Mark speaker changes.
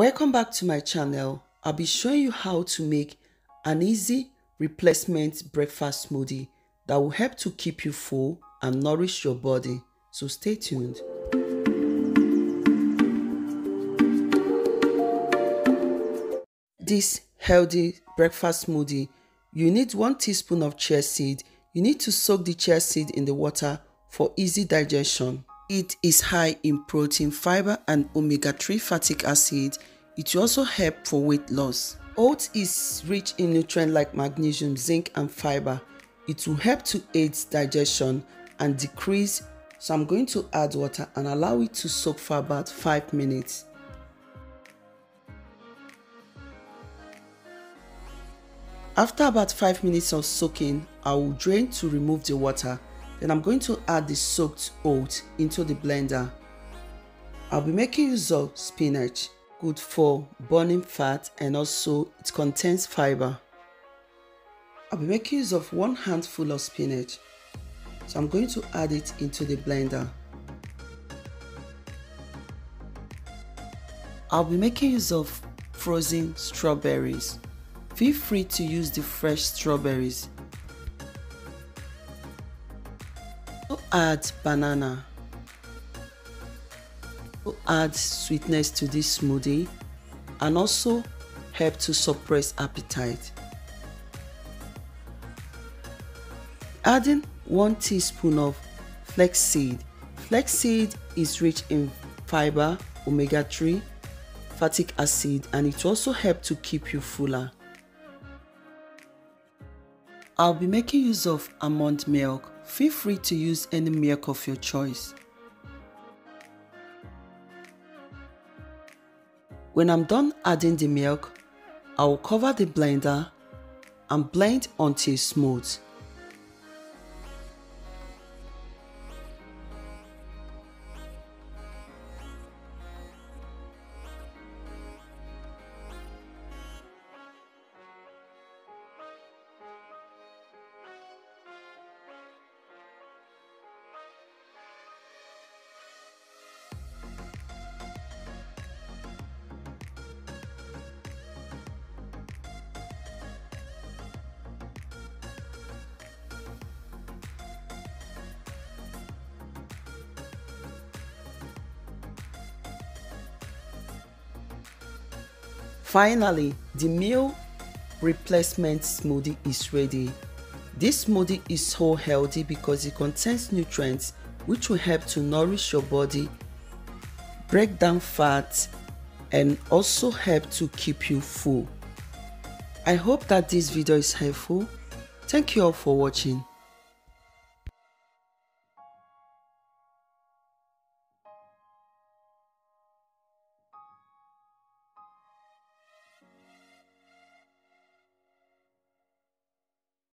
Speaker 1: Welcome back to my channel. I'll be showing you how to make an easy replacement breakfast smoothie that will help to keep you full and nourish your body. So stay tuned. This healthy breakfast smoothie, you need 1 teaspoon of chia seed. You need to soak the chia seed in the water for easy digestion. It is high in protein, fiber and omega-3 fatty acid. It will also help for weight loss. Oats is rich in nutrients like magnesium, zinc and fiber. It will help to aid digestion and decrease so I'm going to add water and allow it to soak for about 5 minutes. After about 5 minutes of soaking, I will drain to remove the water then I'm going to add the soaked oats into the blender. I'll be making use of spinach, good for burning fat and also it contains fiber. I'll be making use of one handful of spinach. So I'm going to add it into the blender. I'll be making use of frozen strawberries. Feel free to use the fresh strawberries add banana to add sweetness to this smoothie and also help to suppress appetite. Adding 1 teaspoon of flaxseed. Flaxseed is rich in fiber, omega-3, fatty acid and it also help to keep you fuller. I'll be making use of almond milk. Feel free to use any milk of your choice. When I'm done adding the milk, I will cover the blender and blend until smooth. Finally, the meal replacement smoothie is ready. This smoothie is so healthy because it contains nutrients which will help to nourish your body, break down fat, and also help to keep you full. I hope that this video is helpful. Thank you all for watching.